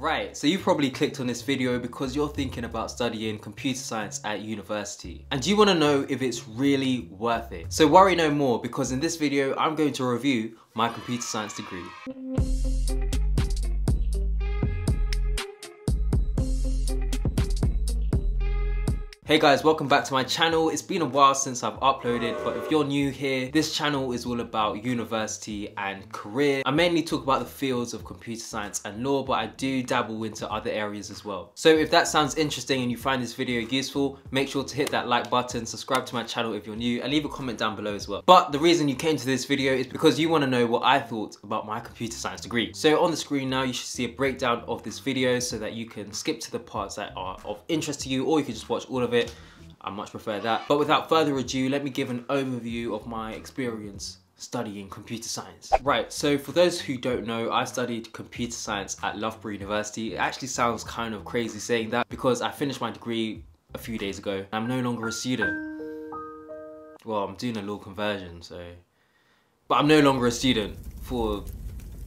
Right, so you probably clicked on this video because you're thinking about studying computer science at university. And you wanna know if it's really worth it. So worry no more because in this video, I'm going to review my computer science degree. Hey guys, welcome back to my channel. It's been a while since I've uploaded, but if you're new here, this channel is all about university and career. I mainly talk about the fields of computer science and law, but I do dabble into other areas as well. So if that sounds interesting and you find this video useful, make sure to hit that like button, subscribe to my channel if you're new, and leave a comment down below as well. But the reason you came to this video is because you wanna know what I thought about my computer science degree. So on the screen now, you should see a breakdown of this video so that you can skip to the parts that are of interest to you, or you can just watch all of it it. I much prefer that. But without further ado, let me give an overview of my experience studying computer science. Right, so for those who don't know, I studied computer science at Loughborough University. It actually sounds kind of crazy saying that because I finished my degree a few days ago. I'm no longer a student. Well, I'm doing a law conversion, so... But I'm no longer a student for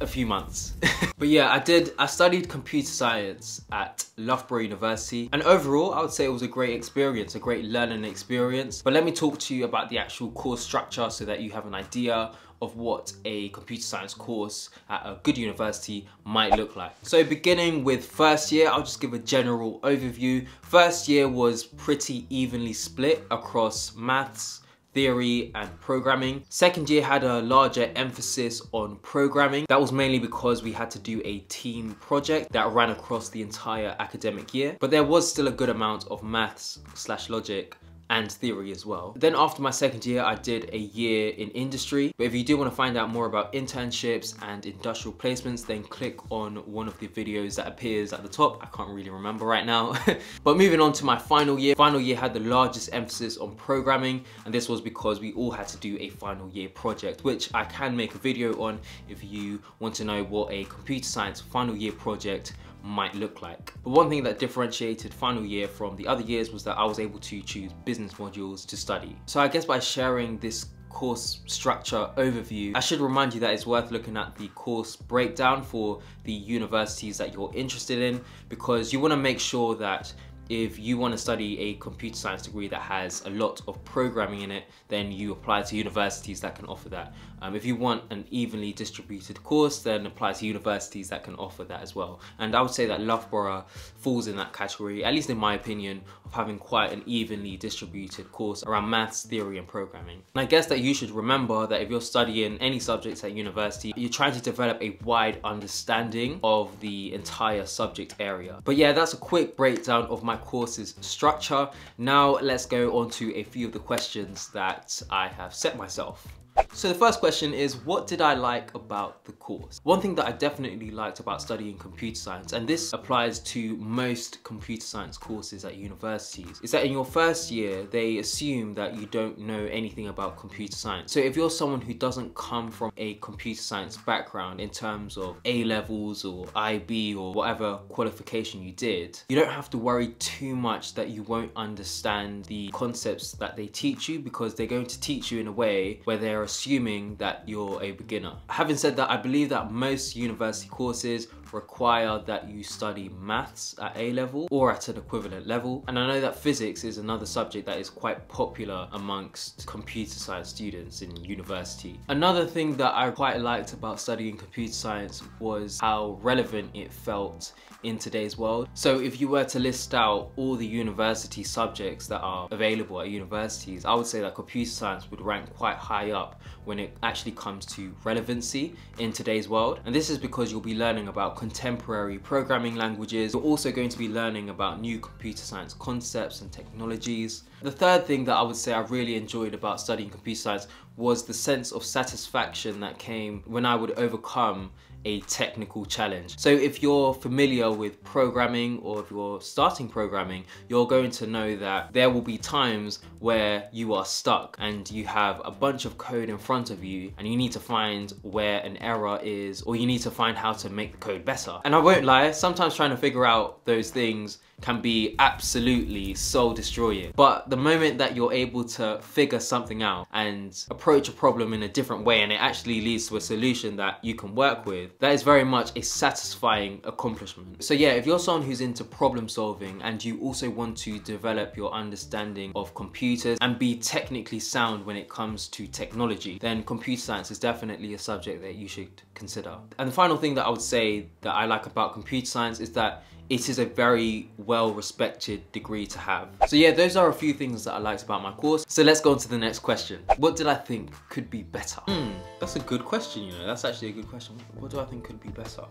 a few months. but yeah, I did, I studied computer science at Loughborough University. And overall, I would say it was a great experience, a great learning experience. But let me talk to you about the actual course structure so that you have an idea of what a computer science course at a good university might look like. So beginning with first year, I'll just give a general overview. First year was pretty evenly split across maths, theory and programming. Second year had a larger emphasis on programming. That was mainly because we had to do a team project that ran across the entire academic year, but there was still a good amount of maths slash logic and theory as well. Then after my second year, I did a year in industry. But if you do want to find out more about internships and industrial placements, then click on one of the videos that appears at the top. I can't really remember right now. but moving on to my final year. Final year had the largest emphasis on programming. And this was because we all had to do a final year project, which I can make a video on if you want to know what a computer science final year project might look like. But one thing that differentiated final year from the other years was that I was able to choose business modules to study. So I guess by sharing this course structure overview, I should remind you that it's worth looking at the course breakdown for the universities that you're interested in because you want to make sure that if you want to study a computer science degree that has a lot of programming in it, then you apply to universities that can offer that. Um, if you want an evenly distributed course, then apply to universities that can offer that as well. And I would say that Loughborough falls in that category, at least in my opinion, of having quite an evenly distributed course around maths, theory, and programming. And I guess that you should remember that if you're studying any subjects at university, you're trying to develop a wide understanding of the entire subject area. But yeah, that's a quick breakdown of my my course's structure. Now let's go on to a few of the questions that I have set myself. So the first question is, what did I like about the course? One thing that I definitely liked about studying computer science, and this applies to most computer science courses at universities, is that in your first year, they assume that you don't know anything about computer science. So if you're someone who doesn't come from a computer science background in terms of A levels or IB or whatever qualification you did, you don't have to worry too much that you won't understand the concepts that they teach you because they're going to teach you in a way where they're assuming that you're a beginner. Having said that, I believe that most university courses require that you study maths at A level or at an equivalent level. And I know that physics is another subject that is quite popular amongst computer science students in university. Another thing that I quite liked about studying computer science was how relevant it felt in today's world. So if you were to list out all the university subjects that are available at universities, I would say that computer science would rank quite high up when it actually comes to relevancy in today's world. And this is because you'll be learning about contemporary programming languages. You're also going to be learning about new computer science concepts and technologies. The third thing that I would say I really enjoyed about studying computer science was the sense of satisfaction that came when I would overcome a technical challenge. So if you're familiar with programming or if you're starting programming, you're going to know that there will be times where you are stuck and you have a bunch of code in front of you and you need to find where an error is or you need to find how to make the code better. And I won't lie, sometimes trying to figure out those things can be absolutely soul destroying. But the moment that you're able to figure something out and approach a problem in a different way and it actually leads to a solution that you can work with, that is very much a satisfying accomplishment. So yeah, if you're someone who's into problem solving and you also want to develop your understanding of computers and be technically sound when it comes to technology, then computer science is definitely a subject that you should consider. And the final thing that I would say that I like about computer science is that it is a very well respected degree to have. So yeah, those are a few things that I liked about my course. So let's go on to the next question. What did I think could be better? Hmm, that's a good question, you know, that's actually a good question. What do I think could be better?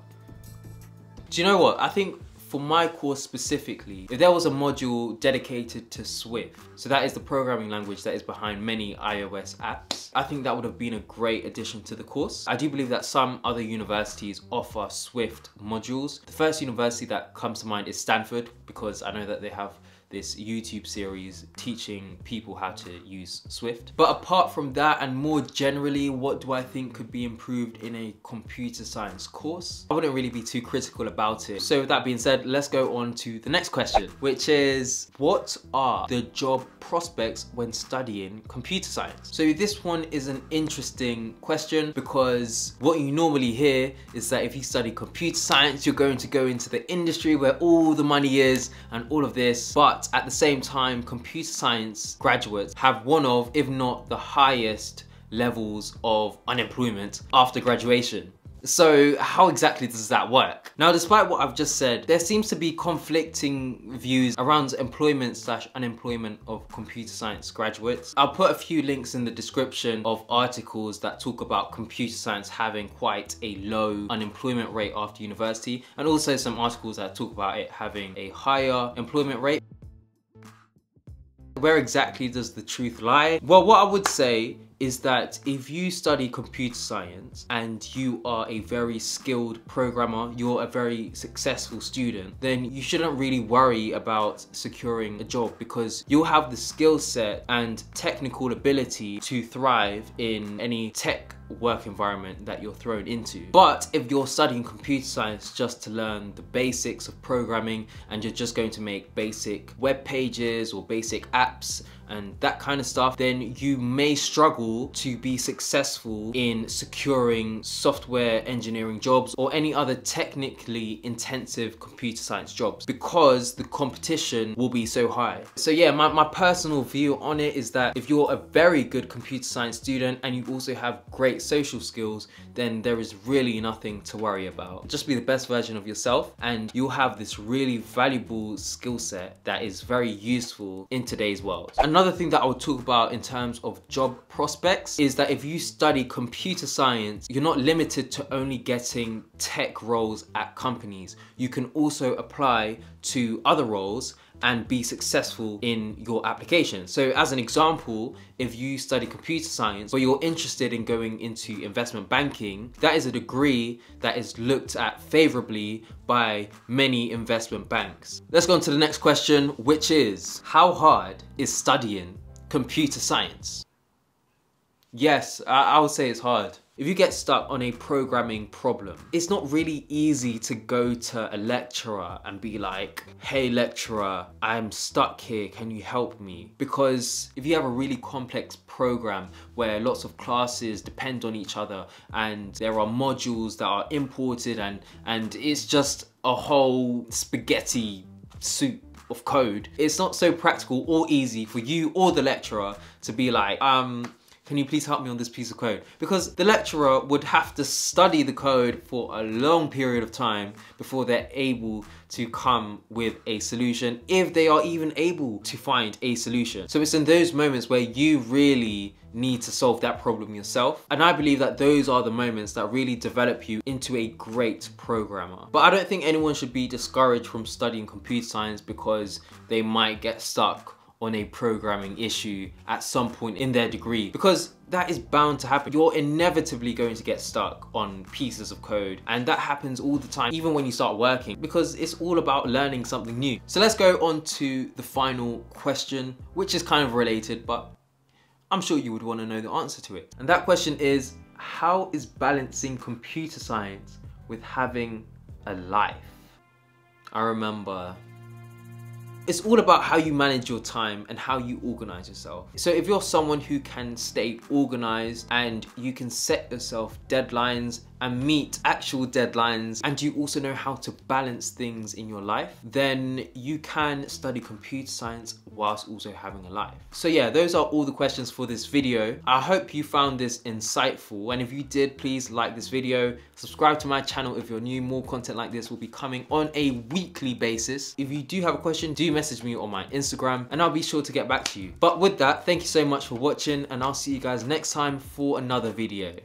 Do you know what? I think for my course specifically, if there was a module dedicated to Swift, so that is the programming language that is behind many iOS apps, I think that would have been a great addition to the course. I do believe that some other universities offer Swift modules. The first university that comes to mind is Stanford because I know that they have this YouTube series teaching people how to use Swift. But apart from that and more generally, what do I think could be improved in a computer science course? I wouldn't really be too critical about it. So with that being said, let's go on to the next question, which is what are the job prospects when studying computer science? So this one is an interesting question because what you normally hear is that if you study computer science, you're going to go into the industry where all the money is and all of this. But but at the same time, computer science graduates have one of, if not the highest levels of unemployment after graduation. So how exactly does that work? Now, despite what I've just said, there seems to be conflicting views around employment slash unemployment of computer science graduates. I'll put a few links in the description of articles that talk about computer science having quite a low unemployment rate after university and also some articles that talk about it having a higher employment rate. Where exactly does the truth lie? Well, what I would say is that if you study computer science and you are a very skilled programmer, you're a very successful student, then you shouldn't really worry about securing a job because you'll have the skill set and technical ability to thrive in any tech work environment that you're thrown into. But if you're studying computer science just to learn the basics of programming and you're just going to make basic web pages or basic apps and that kind of stuff, then you may struggle to be successful in securing software engineering jobs or any other technically intensive computer science jobs because the competition will be so high. So yeah, my, my personal view on it is that if you're a very good computer science student and you also have great social skills, then there is really nothing to worry about. Just be the best version of yourself and you'll have this really valuable skill set that is very useful in today's world. Another Another thing that I would talk about in terms of job prospects is that if you study computer science, you're not limited to only getting tech roles at companies. You can also apply to other roles and be successful in your application. So as an example, if you study computer science, but you're interested in going into investment banking, that is a degree that is looked at favorably by many investment banks. Let's go on to the next question, which is, how hard is studying computer science? Yes, I, I would say it's hard. If you get stuck on a programming problem, it's not really easy to go to a lecturer and be like, hey lecturer, I'm stuck here, can you help me? Because if you have a really complex program where lots of classes depend on each other and there are modules that are imported and, and it's just a whole spaghetti soup of code, it's not so practical or easy for you or the lecturer to be like, um, can you please help me on this piece of code? Because the lecturer would have to study the code for a long period of time before they're able to come with a solution, if they are even able to find a solution. So it's in those moments where you really need to solve that problem yourself. And I believe that those are the moments that really develop you into a great programmer. But I don't think anyone should be discouraged from studying computer science because they might get stuck on a programming issue at some point in their degree because that is bound to happen. You're inevitably going to get stuck on pieces of code and that happens all the time even when you start working because it's all about learning something new. So let's go on to the final question which is kind of related but I'm sure you would want to know the answer to it. And that question is how is balancing computer science with having a life? I remember It's all about how you manage your time and how you organize yourself. So if you're someone who can stay organized and you can set yourself deadlines and meet actual deadlines and you also know how to balance things in your life, then you can study computer science whilst also having a life. So yeah, those are all the questions for this video. I hope you found this insightful and if you did, please like this video, subscribe to my channel if you're new, more content like this will be coming on a weekly basis. If you do have a question, do message me on my Instagram and I'll be sure to get back to you. But with that, thank you so much for watching and I'll see you guys next time for another video.